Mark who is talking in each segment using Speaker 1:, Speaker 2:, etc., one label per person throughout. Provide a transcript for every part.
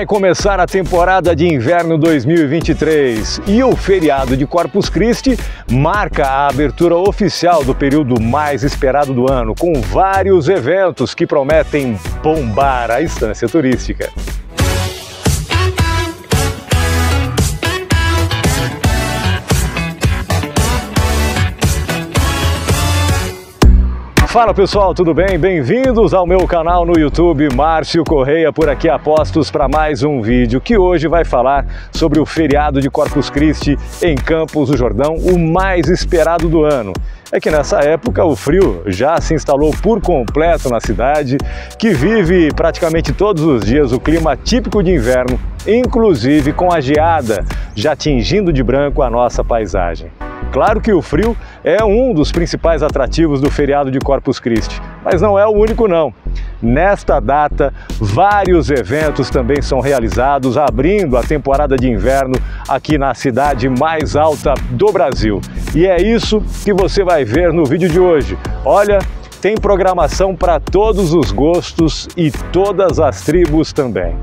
Speaker 1: Vai começar a temporada de inverno 2023 e o feriado de Corpus Christi marca a abertura oficial do período mais esperado do ano, com vários eventos que prometem bombar a estância turística. Fala pessoal, tudo bem? Bem-vindos ao meu canal no YouTube, Márcio Correia por aqui apostos para mais um vídeo que hoje vai falar sobre o feriado de Corpus Christi em Campos do Jordão, o mais esperado do ano. É que nessa época o frio já se instalou por completo na cidade, que vive praticamente todos os dias o clima típico de inverno, inclusive com a geada já tingindo de branco a nossa paisagem. Claro que o frio é um dos principais atrativos do feriado de Corpus Christi, mas não é o único não. Nesta data, vários eventos também são realizados, abrindo a temporada de inverno aqui na cidade mais alta do Brasil. E é isso que você vai ver no vídeo de hoje. Olha, tem programação para todos os gostos e todas as tribos também.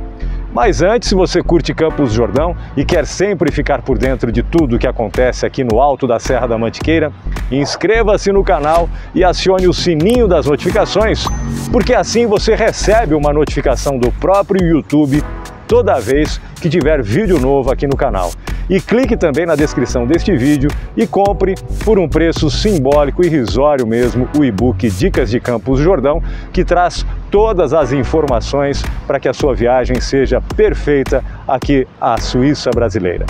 Speaker 1: Mas antes, se você curte Campos Jordão e quer sempre ficar por dentro de tudo o que acontece aqui no alto da Serra da Mantiqueira, inscreva-se no canal e acione o sininho das notificações, porque assim você recebe uma notificação do próprio YouTube toda vez que tiver vídeo novo aqui no canal. E clique também na descrição deste vídeo e compre por um preço simbólico e irrisório mesmo o e-book Dicas de Campos Jordão, que traz todas as informações para que a sua viagem seja perfeita aqui à Suíça brasileira.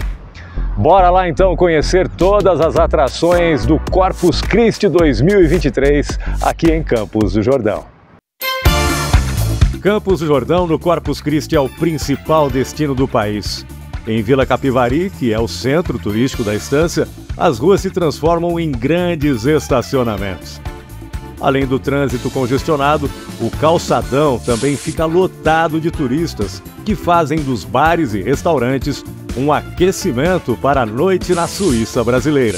Speaker 1: Bora lá então conhecer todas as atrações do Corpus Christi 2023 aqui em Campos do Jordão. Campos do Jordão no Corpus Christi é o principal destino do país. Em Vila Capivari, que é o centro turístico da estância, as ruas se transformam em grandes estacionamentos. Além do trânsito congestionado, o calçadão também fica lotado de turistas que fazem dos bares e restaurantes um aquecimento para a noite na Suíça brasileira.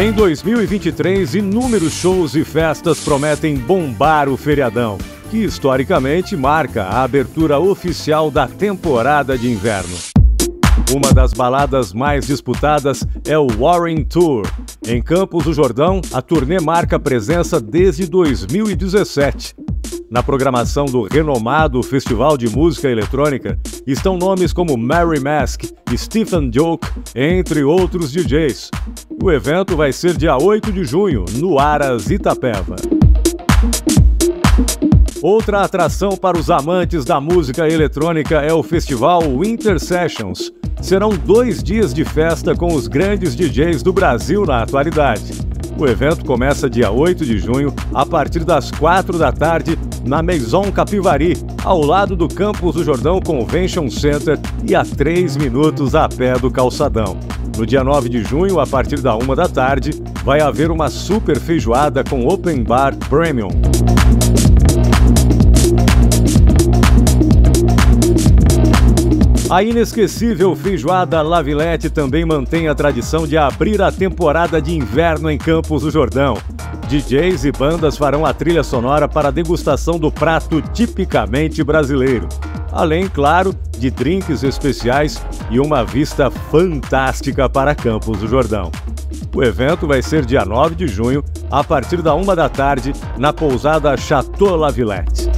Speaker 1: Em 2023, inúmeros shows e festas prometem bombar o feriadão que historicamente marca a abertura oficial da temporada de inverno. Uma das baladas mais disputadas é o Warren Tour. Em Campos do Jordão, a turnê marca presença desde 2017. Na programação do renomado Festival de Música Eletrônica estão nomes como Mary Mask Stephen Joke, entre outros DJs. O evento vai ser dia 8 de junho, no Aras Itapeva. Outra atração para os amantes da música eletrônica é o festival Winter Sessions. Serão dois dias de festa com os grandes DJs do Brasil na atualidade. O evento começa dia 8 de junho, a partir das 4 da tarde, na Maison Capivari, ao lado do Campus do Jordão Convention Center e a 3 minutos a pé do calçadão. No dia 9 de junho, a partir da 1 da tarde, vai haver uma super feijoada com Open Bar Premium. A inesquecível feijoada Lavilete também mantém a tradição de abrir a temporada de inverno em Campos do Jordão. DJs e bandas farão a trilha sonora para a degustação do prato tipicamente brasileiro. Além, claro, de drinks especiais e uma vista fantástica para Campos do Jordão. O evento vai ser dia 9 de junho, a partir da uma da tarde, na pousada Chateau Lavilette.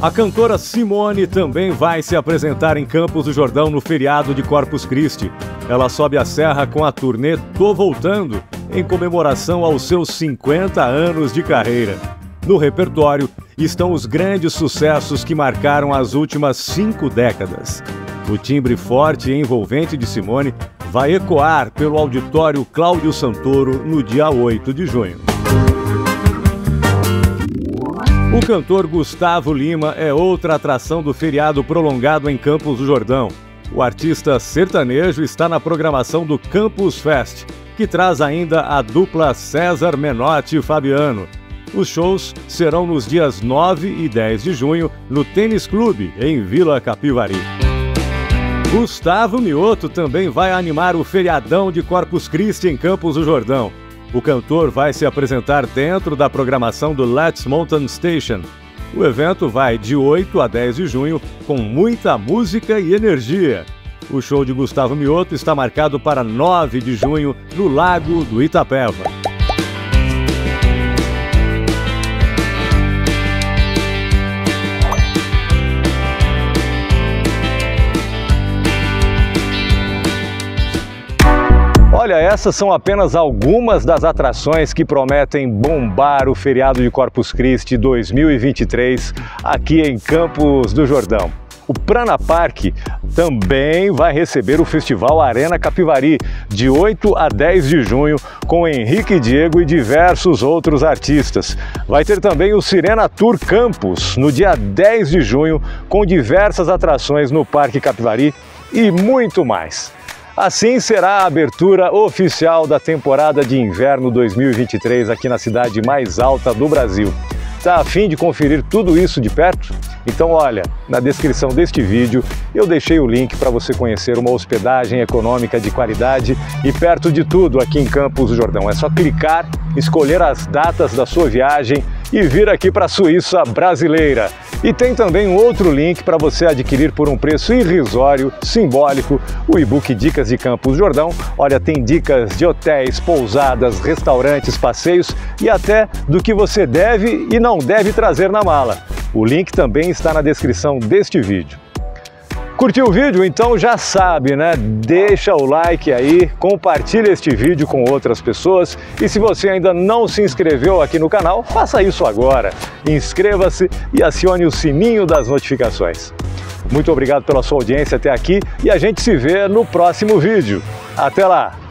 Speaker 1: A cantora Simone também vai se apresentar em Campos do Jordão no feriado de Corpus Christi. Ela sobe a serra com a turnê Tô Voltando, em comemoração aos seus 50 anos de carreira. No repertório estão os grandes sucessos que marcaram as últimas cinco décadas. O timbre forte e envolvente de Simone vai ecoar pelo auditório Cláudio Santoro no dia 8 de junho. O cantor Gustavo Lima é outra atração do feriado prolongado em Campos do Jordão. O artista sertanejo está na programação do Campus Fest, que traz ainda a dupla César Menotti e Fabiano. Os shows serão nos dias 9 e 10 de junho no Tênis Clube, em Vila Capivari. Gustavo Mioto também vai animar o feriadão de Corpus Christi em Campos do Jordão. O cantor vai se apresentar dentro da programação do Let's Mountain Station. O evento vai de 8 a 10 de junho com muita música e energia. O show de Gustavo Mioto está marcado para 9 de junho no Lago do Itapeva. Olha, essas são apenas algumas das atrações que prometem bombar o feriado de Corpus Christi 2023 aqui em Campos do Jordão. O Prana Park também vai receber o Festival Arena Capivari, de 8 a 10 de junho, com Henrique Diego e diversos outros artistas. Vai ter também o Sirena Tour Campus, no dia 10 de junho, com diversas atrações no Parque Capivari e muito mais. Assim será a abertura oficial da temporada de inverno 2023 aqui na cidade mais alta do Brasil. Está a fim de conferir tudo isso de perto? Então olha, na descrição deste vídeo eu deixei o link para você conhecer uma hospedagem econômica de qualidade e perto de tudo aqui em Campos do Jordão. É só clicar, escolher as datas da sua viagem e vir aqui para a Suíça brasileira. E tem também um outro link para você adquirir por um preço irrisório, simbólico, o e-book Dicas de Campos Jordão. Olha, tem dicas de hotéis, pousadas, restaurantes, passeios e até do que você deve e não deve trazer na mala. O link também está na descrição deste vídeo. Curtiu o vídeo? Então já sabe, né? Deixa o like aí, compartilha este vídeo com outras pessoas e se você ainda não se inscreveu aqui no canal, faça isso agora. Inscreva-se e acione o sininho das notificações. Muito obrigado pela sua audiência até aqui e a gente se vê no próximo vídeo. Até lá!